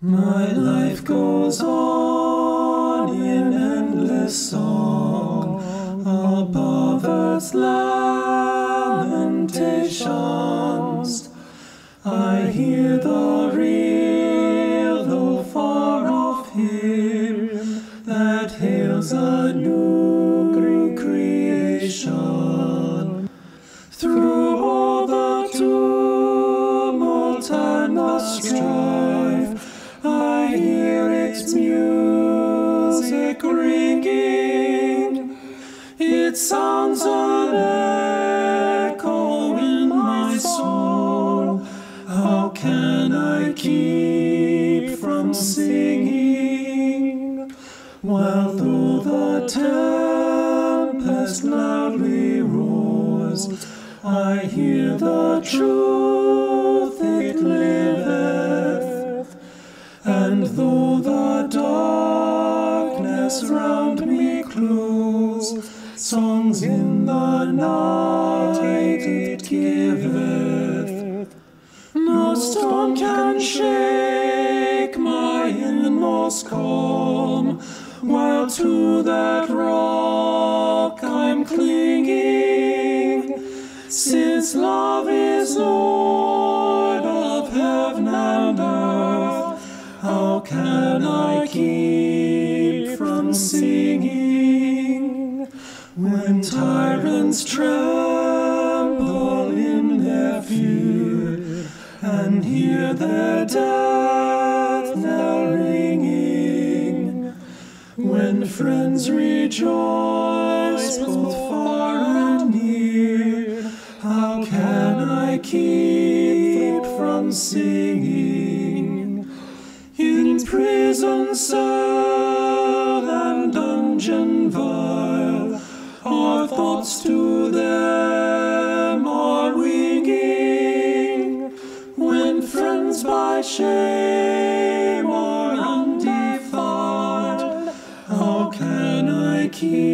My life goes on in endless song above earth's lamentations. I hear the real, though far off hymn that hails a new creation. Through all the tumult and the strife, It sounds an echo in my soul. How can I keep from singing? While through the tempest loudly roars, I hear the truth it liveth. And though the darkness round me close, songs in the night it giveth. No storm can shake my inmost calm, while to that rock I'm clinging. Since love is Lord of heaven and earth, how can I keep from singing? When tyrants tremble in their fear and hear their death knell ringing, when friends rejoice both far and near, how can I keep from singing? In prison cell to them are winging. When friends by shame are undefiled, how can I keep